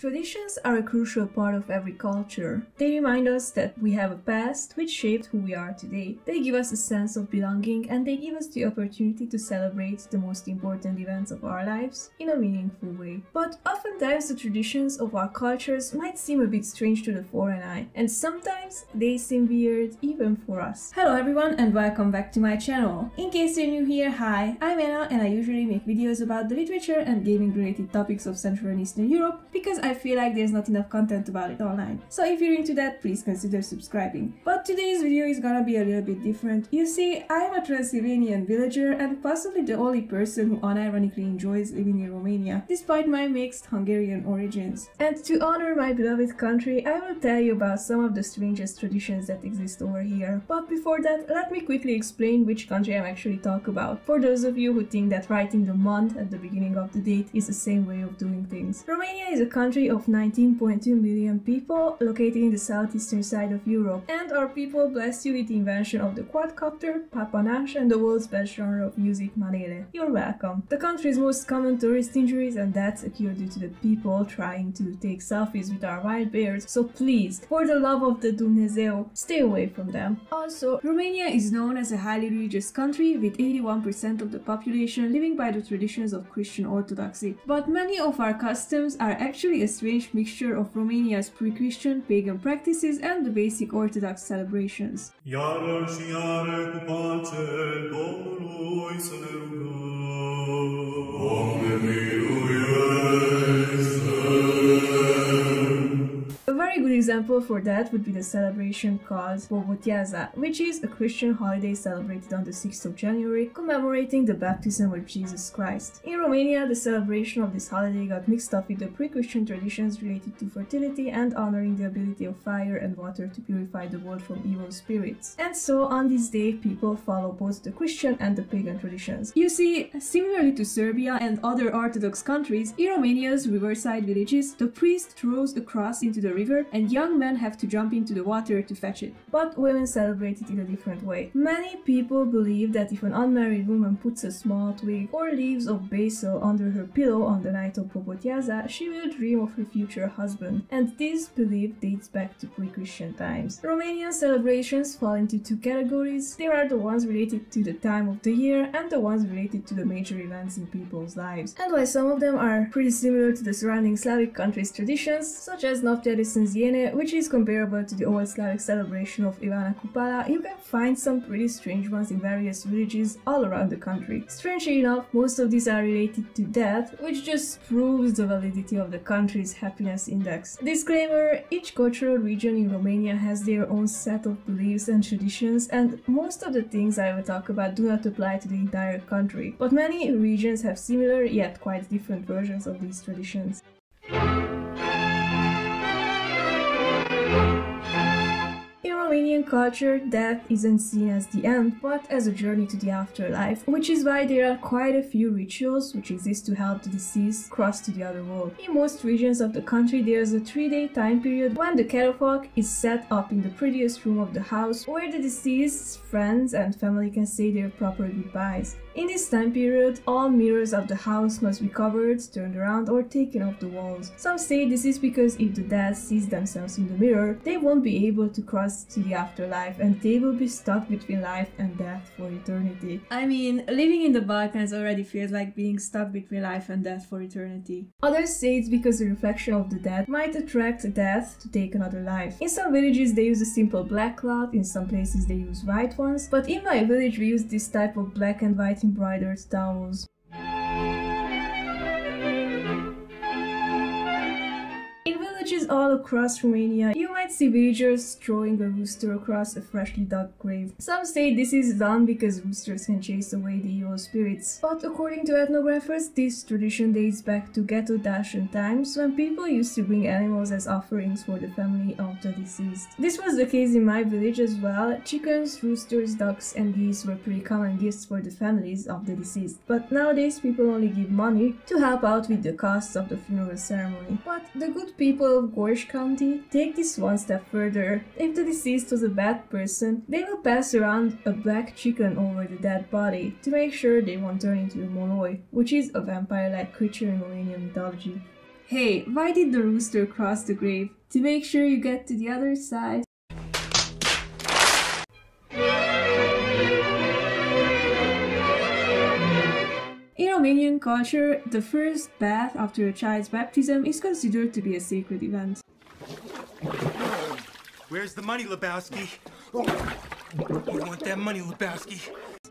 Traditions are a crucial part of every culture. They remind us that we have a past which shaped who we are today. They give us a sense of belonging and they give us the opportunity to celebrate the most important events of our lives in a meaningful way. But oftentimes the traditions of our cultures might seem a bit strange to the foreign eye, and sometimes they seem weird even for us. Hello everyone and welcome back to my channel. In case you're new here, hi, I'm Anna and I usually make videos about the literature and gaming related topics of Central and Eastern Europe because I I feel like there's not enough content about it online. So if you're into that, please consider subscribing. But today's video is gonna be a little bit different. You see, I'm a Transylvanian villager and possibly the only person who unironically enjoys living in Romania, despite my mixed Hungarian origins. And to honor my beloved country, I will tell you about some of the strangest traditions that exist over here. But before that, let me quickly explain which country I'm actually talking about, for those of you who think that writing the month at the beginning of the date is the same way of doing things. Romania is a country country of 19.2 million people located in the southeastern side of Europe. And our people blessed you with the invention of the quadcopter, papanași and the world's best genre of music, manele. You're welcome. The country's most common tourist injuries and deaths occur due to the people trying to take selfies with our wild bears, so please, for the love of the Dumnezeu, stay away from them. Also, Romania is known as a highly religious country with 81% of the population living by the traditions of Christian Orthodoxy. But many of our customs are actually a strange mixture of Romania's pre-Christian pagan practices and the basic Orthodox celebrations. Iară și iară cu pace Domnului să ne rugăm. Very good example for that would be the celebration called Boboteaza, which is a Christian holiday celebrated on the 6th of January, commemorating the baptism of Jesus Christ. In Romania, the celebration of this holiday got mixed up with the pre-Christian traditions related to fertility and honoring the ability of fire and water to purify the world from evil spirits. And so on this day, people follow both the Christian and the pagan traditions. You see, similarly to Serbia and other Orthodox countries, in Romania's riverside villages, the priest throws a cross into the river and young men have to jump into the water to fetch it. But women celebrate it in a different way. Many people believe that if an unmarried woman puts a small twig or leaves of basil under her pillow on the night of Boboteaza, she will dream of her future husband. And this belief dates back to pre-Christian times. Romanian celebrations fall into two categories. There are the ones related to the time of the year and the ones related to the major events in people's lives. And while some of them are pretty similar to the surrounding Slavic countries' traditions, such as Novtiadis Which is comparable to the old Slavic celebration of Ivana Kupala, you can find some pretty strange ones in various villages all around the country. Strangely enough, most of these are related to death, which just proves the validity of the country's happiness index. Disclaimer, each cultural region in Romania has their own set of beliefs and traditions, and most of the things I will talk about do not apply to the entire country, but many regions have similar yet quite different versions of these traditions. Romanian culture, death isn't seen as the end, but as a journey to the afterlife, which is why there are quite a few rituals which exist to help the deceased cross to the other world. In most regions of the country, there's a three-day time period when the catafalque is set up in the prettiest room of the house, where the deceased's friends and family can say their proper goodbyes. In this time period, all mirrors of the house must be covered, turned around or taken off the walls. Some say this is because if the dead sees themselves in the mirror, they won't be able to cross to the afterlife and they will be stuck between life and death for eternity. I mean, living in the Balkans already feels like being stuck between life and death for eternity. Others say it's because the reflection of the dead might attract death to take another life. In some villages they use a simple black cloth, in some places they use white ones, but in my village we use this type of black and white embroidered towels. All across Romania, you might see villagers throwing a rooster across a freshly dug grave. Some say this is done because roosters can chase away the evil spirits. But according to ethnographers, this tradition dates back to Geto-Dacian times when people used to bring animals as offerings for the family of the deceased. This was the case in my village as well. Chickens, roosters, ducks and geese were pretty common gifts for the families of the deceased. But nowadays people only give money to help out with the costs of the funeral ceremony. But the good people of Gorj County take this one step further. If the deceased was a bad person, they will pass around a black chicken over the dead body to make sure they won't turn into a moroi, which is a vampire-like creature in Romanian mythology. Hey, why did the rooster cross the grave? To make sure you get to the other side. Romanian culture, the first bath after a child's baptism is considered to be a sacred event. Where's the money, Lebowski? You want that money, Lebowski?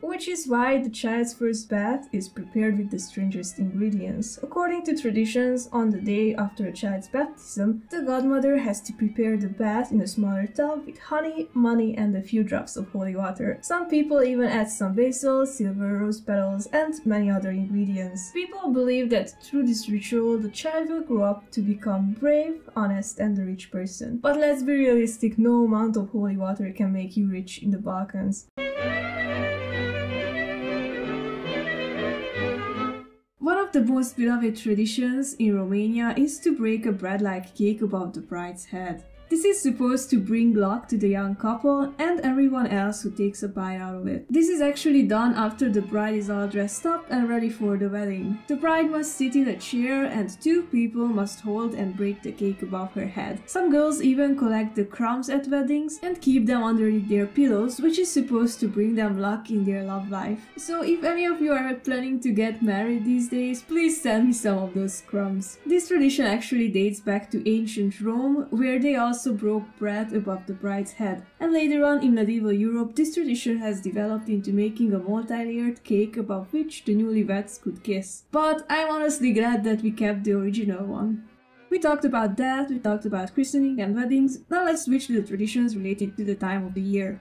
Which is why the child's first bath is prepared with the strangest ingredients. According to traditions, on the day after a child's baptism, the godmother has to prepare the bath in a smaller tub with honey, money, and a few drops of holy water. Some people even add some basil, silver, rose petals, and many other ingredients. People believe that through this ritual, the child will grow up to become brave, honest, and a rich person. But let's be realistic, no amount of holy water can make you rich in the Balkans. Of the most beloved traditions in Romania is to break a bread-like cake above the bride's head. This is supposed to bring luck to the young couple and everyone else who takes a bite out of it. This is actually done after the bride is all dressed up and ready for the wedding. The bride must sit in a chair and two people must hold and break the cake above her head. Some girls even collect the crumbs at weddings and keep them underneath their pillows, which is supposed to bring them luck in their love life. So if any of you are planning to get married these days, please send me some of those crumbs. This tradition actually dates back to ancient Rome, where they also also broke bread above the bride's head. And later on in medieval Europe, this tradition has developed into making a multi-layered cake above which the newlyweds could kiss. But I'm honestly glad that we kept the original one. We talked about that, we talked about christening and weddings, now let's switch to the traditions related to the time of the year.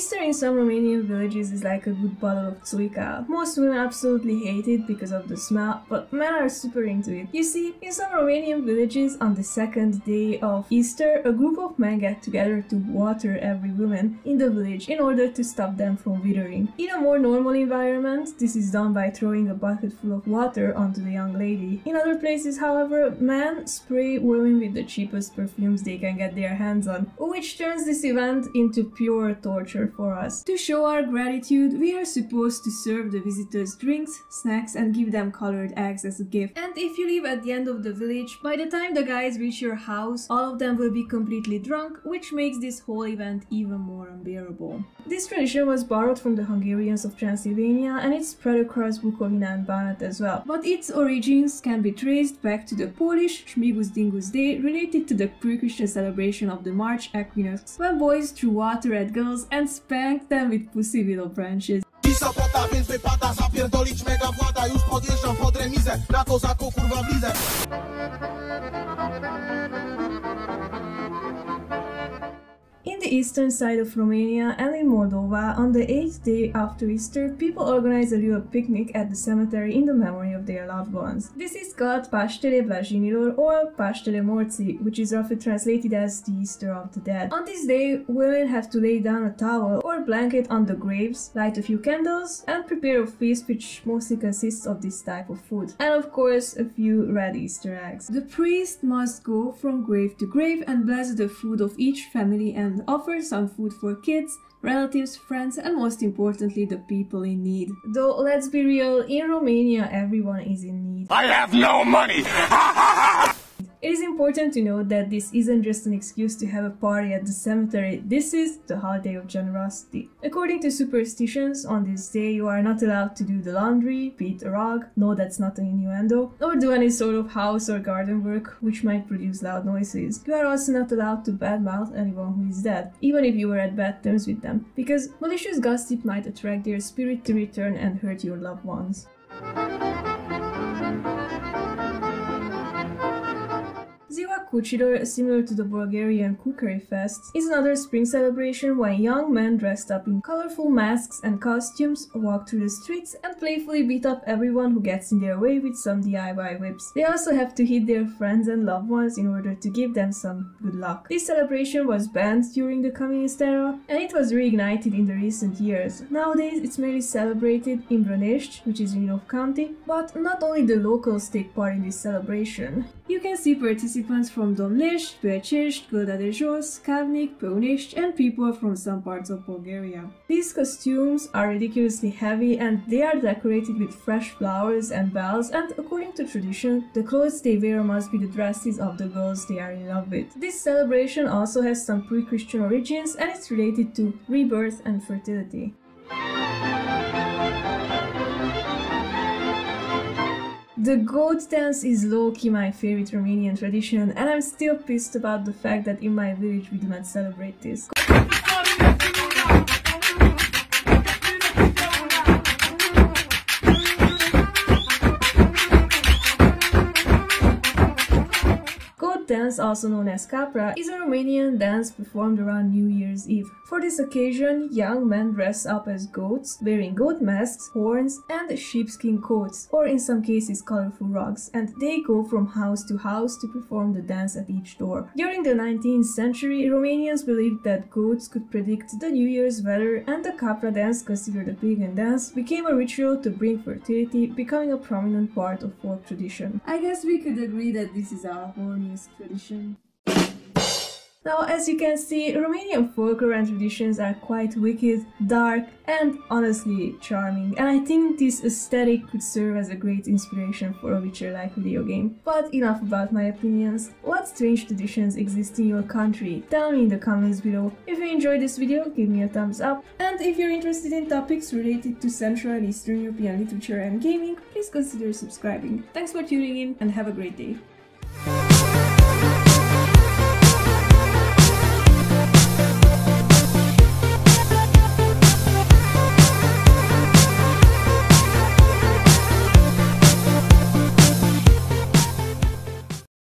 Easter in some Romanian villages is like a good bottle of Țuica. Most women absolutely hate it because of the smell, but men are super into it. You see, in some Romanian villages on the second day of Easter, a group of men get together to water every woman in the village in order to stop them from withering. In a more normal environment, this is done by throwing a bucket full of water onto the young lady. In other places, however, men spray women with the cheapest perfumes they can get their hands on, which turns this event into pure torture for us. To show our gratitude, we are supposed to serve the visitors drinks, snacks, and give them colored eggs as a gift. And if you live at the end of the village, by the time the guys reach your house, all of them will be completely drunk, which makes this whole event even more unbearable. This tradition was borrowed from the Hungarians of Transylvania and it spread across Bukovina and Banat as well. But its origins can be traced back to the Polish Śmigus-Dyngus Day related to the pre-Christian celebration of the March equinox, when boys threw water at girls and spanked them with pussy willow branches. więc wypada zapierdolić mega włada Już podjeżdżam pod remizę, na kozaku kurwa blizę the eastern side of Romania and in Moldova, on the eighth day after Easter, people organize a little picnic at the cemetery in the memory of their loved ones. This is called Paștele Blajinilor or Paștele Morții, which is roughly translated as the Easter of the Dead. On this day, women have to lay down a towel or blanket on the graves, light a few candles, and prepare a feast which mostly consists of this type of food. And of course, a few red Easter eggs. The priest must go from grave to grave and bless the food of each family and and offer some food for kids, relatives, friends, and most importantly, the people in need. Though, let's be real, in Romania, everyone is in need. I have no money! It is important to note that this isn't just an excuse to have a party at the cemetery, this is the holiday of generosity. According to superstitions, on this day you are not allowed to do the laundry, beat a rug, no that's not an innuendo, or do any sort of house or garden work which might produce loud noises. You are also not allowed to badmouth anyone who is dead, even if you were at bad terms with them, because malicious gossip might attract their spirit to return and hurt your loved ones. Ziua Cucilor, similar to the Bulgarian Kukeri Fest, is another spring celebration when young men dressed up in colorful masks and costumes walk through the streets and playfully beat up everyone who gets in their way with some DIY whips. They also have to hit their friends and loved ones in order to give them some good luck. This celebration was banned during the communist era and it was reignited in the recent years. Nowadays it's mainly celebrated in Brănești, which is in Ilfov County, but not only the locals take part in this celebration. You can see participants participants from Domnesc, Bucharest, Gulda de Jos, Kavnik, Peunesc, and people from some parts of Bulgaria. These costumes are ridiculously heavy and they are decorated with fresh flowers and bells and according to tradition, the clothes they wear must be the dresses of the girls they are in love with. This celebration also has some pre-Christian origins and it's related to rebirth and fertility. The goat dance is low-key my favorite Romanian tradition and I'm still pissed about the fact that in my village we do not celebrate this. Dance, also known as capra, is a Romanian dance performed around New Year's Eve. For this occasion, young men dress up as goats, wearing goat masks, horns, and sheepskin coats, or in some cases colorful rugs, and they go from house to house to perform the dance at each door. During the 19th century, Romanians believed that goats could predict the New Year's weather, and the capra dance, considered a pagan dance, became a ritual to bring fertility, becoming a prominent part of folk tradition. I guess we could agree that this is our horniest tradition. Now, as you can see, Romanian folklore and traditions are quite wicked, dark, and honestly charming, and I think this aesthetic could serve as a great inspiration for a Witcher-like video game. But enough about my opinions. What strange traditions exist in your country? Tell me in the comments below. If you enjoyed this video, give me a thumbs up, and if you're interested in topics related to Central and Eastern European literature and gaming, please consider subscribing. Thanks for tuning in, and have a great day.